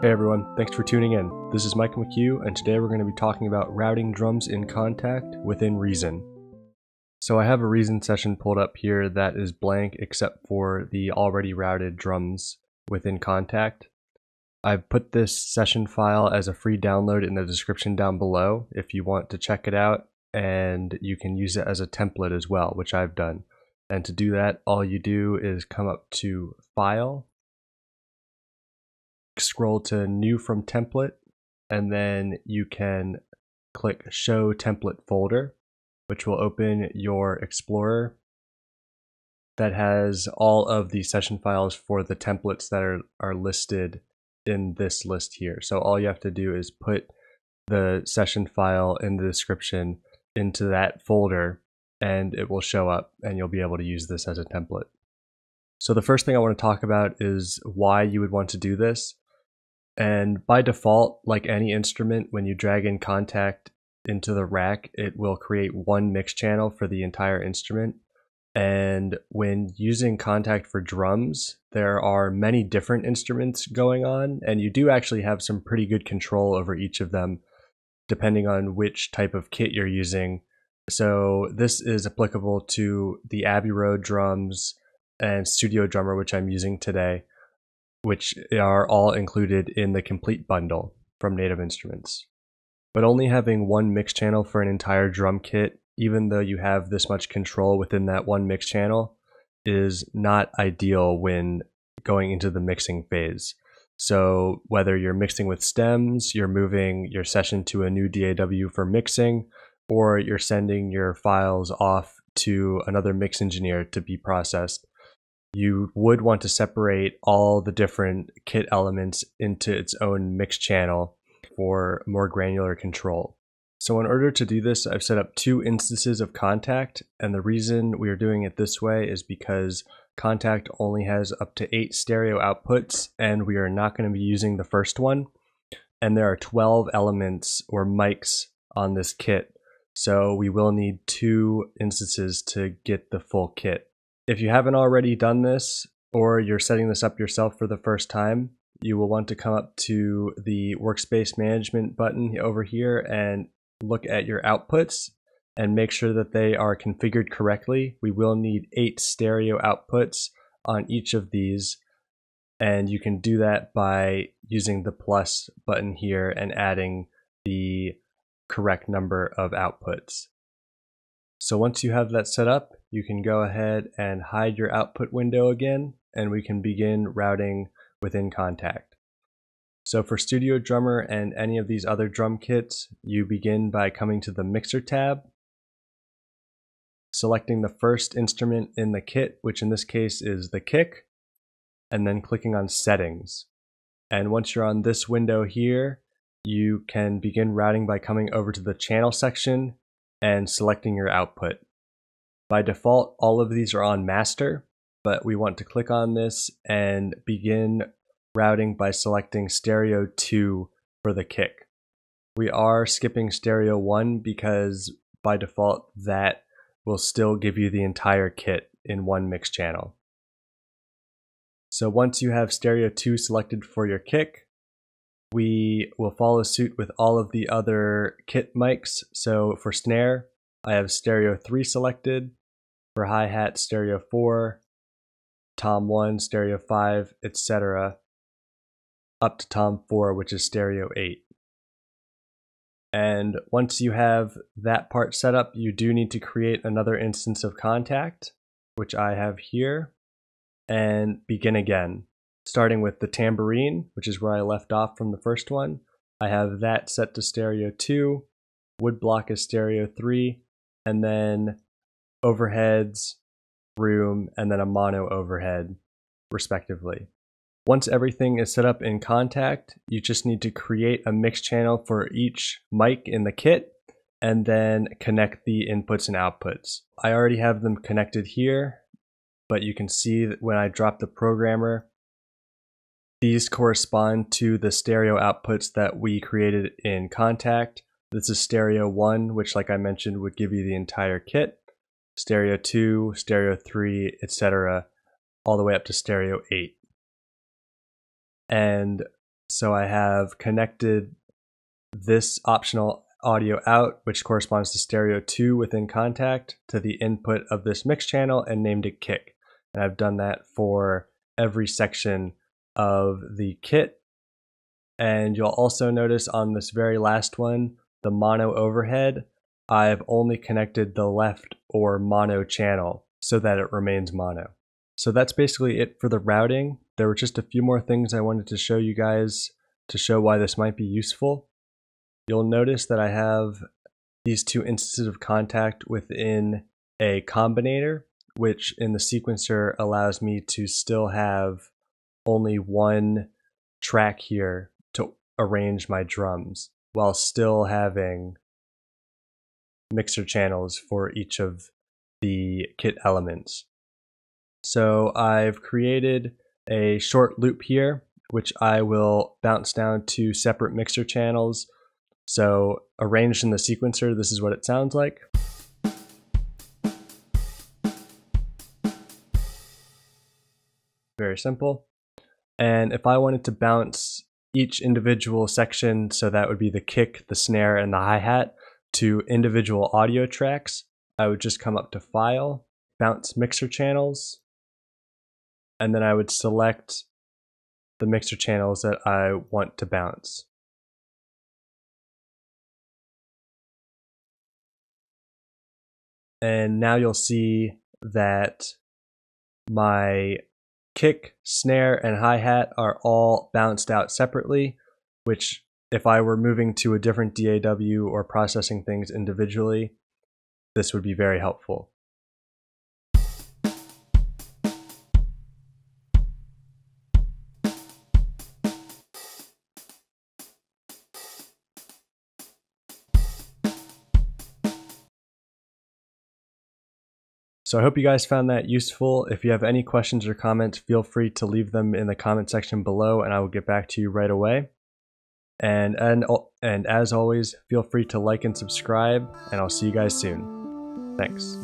Hey everyone, thanks for tuning in. This is Mike McKew, and today we're going to be talking about routing drums in Kontakt within Reason. So I have a Reason session pulled up here that is blank except for the already routed drums within Kontakt. I've put this session file as a free download in the description down below if you want to check it out, and you can use it as a template as well, which I've done. And to do that, all you do is come up to File, scroll to new from template and then you can click show template folder which will open your explorer that has all of the session files for the templates that are, are listed in this list here. So all you have to do is put the session file in the description into that folder and it will show up and you'll be able to use this as a template. So the first thing I want to talk about is why you would want to do this. And by default, like any instrument, when you drag in Kontakt into the rack, it will create one mix channel for the entire instrument. And when using Kontakt for drums, there are many different instruments going on, and you do actually have some pretty good control over each of them, depending on which type of kit you're using. So this is applicable to the Abbey Road drums and Studio Drummer, which I'm using today which are all included in the complete bundle from Native Instruments. But only having one mix channel for an entire drum kit, even though you have this much control within that one mix channel, is not ideal when going into the mixing phase. So whether you're mixing with stems, you're moving your session to a new DAW for mixing, or you're sending your files off to another mix engineer to be processed, you would want to separate all the different kit elements into its own mix channel for more granular control. So in order to do this, I've set up two instances of Kontakt, and the reason we are doing it this way is because Kontakt only has up to eight stereo outputs, and we are not going to be using the first one. And there are 12 elements or mics on this kit, so we will need two instances to get the full kit. If you haven't already done this, or you're setting this up yourself for the first time, you will want to come up to the workspace management button over here and look at your outputs and make sure that they are configured correctly. We will need eight stereo outputs on each of these and you can do that by using the plus button here and adding the correct number of outputs. So once you have that set up, you can go ahead and hide your output window again, and we can begin routing within Kontakt. So for Studio Drummer and any of these other drum kits, you begin by coming to the Mixer tab, selecting the first instrument in the kit, which in this case is the kick, and then clicking on Settings. And once you're on this window here, you can begin routing by coming over to the channel section and selecting your output. By default, all of these are on master, but we want to click on this and begin routing by selecting stereo 2 for the kick. We are skipping stereo 1 because by default that will still give you the entire kit in one mix channel. So once you have stereo 2 selected for your kick, we will follow suit with all of the other kit mics. So for snare, I have stereo 3 selected. For hi-hat, stereo 4. Tom 1, stereo 5, etc. Up to Tom 4, which is stereo 8. And once you have that part set up, you do need to create another instance of Kontakt, which I have here, and begin again starting with the tambourine, which is where I left off from the first one. I have that set to stereo 2, woodblock is stereo 3, and then overheads, room, and then a mono overhead, respectively. Once everything is set up in Kontakt, you just need to create a mix channel for each mic in the kit and then connect the inputs and outputs. I already have them connected here, but you can see that when I drop the programmer, these correspond to the stereo outputs that we created in Kontakt. This is stereo 1, which like I mentioned would give you the entire kit. Stereo 2, stereo 3, etc. all the way up to stereo 8. And So I have connected this optional audio out, which corresponds to stereo 2 within Kontakt, to the input of this mix channel and named it kick. And I've done that for every section of the kit. And you'll also notice on this very last one, the mono overhead, I've only connected the left or mono channel so that it remains mono. So that's basically it for the routing. There were just a few more things I wanted to show you guys to show why this might be useful. You'll notice that I have these two instances of Kontakt within a combinator, which in the sequencer allows me to still have only one track here to arrange my drums while still having mixer channels for each of the kit elements. So I've created a short loop here, which I will bounce down to separate mixer channels. So arranged in the sequencer, this is what it sounds like. Very simple. And if I wanted to bounce each individual section, so that would be the kick, the snare, and the hi-hat, to individual audio tracks, I would just come up to File, Bounce Mixer Channels, and then I would select the mixer channels that I want to bounce. And now you'll see that my kick, snare, and hi-hat are all bounced out separately, which if I were moving to a different DAW or processing things individually, this would be very helpful. So I hope you guys found that useful. If you have any questions or comments, feel free to leave them in the comment section below and I will get back to you right away. And, and, and as always, feel free to like and subscribe, and I'll see you guys soon. Thanks.